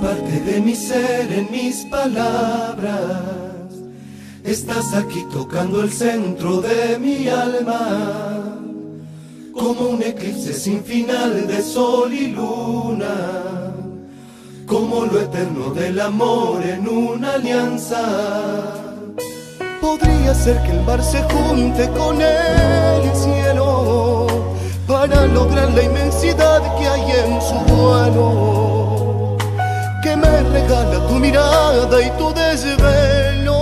parte de mi ser en mis palabras. Estás aquí tocando el centro de mi alma, como un eclipse sin final de sol y luna, como lo eterno del amor en una alianza. Podría ser que el mar se junte con el cielo para lograr la inmensidad que hay en su mirada y tu desvelo.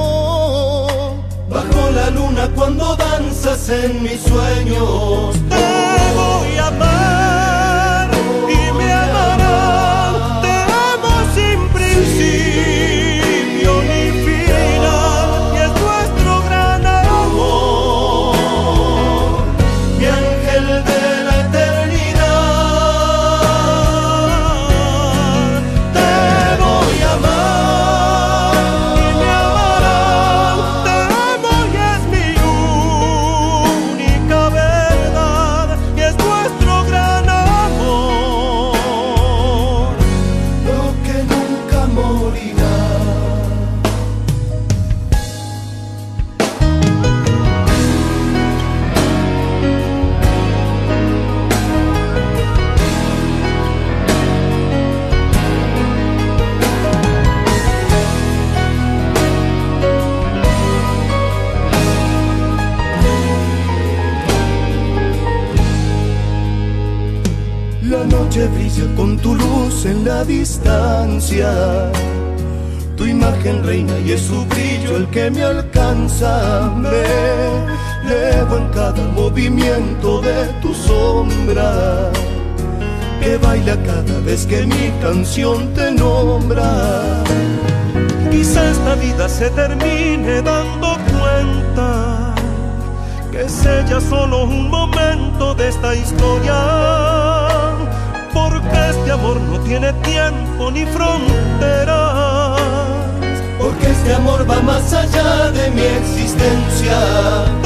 Bajo la luna cuando danzas en mis sueños, noche brilla con tu luz en la distancia. Tu imagen reina y es su brillo el que me alcanza. Me elevo en cada movimiento de tu sombra. Que baila cada vez que mi canción te nombra. Quizá esta vida se termine dando cuenta que es ella solo un momento de esta historia. No tiene tiempo ni fronteras. Porque este amor va más allá de mi existencia. Te